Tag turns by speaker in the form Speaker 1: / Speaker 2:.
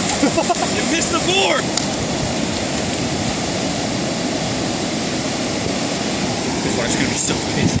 Speaker 1: you missed the board! This one's gonna be so pissed.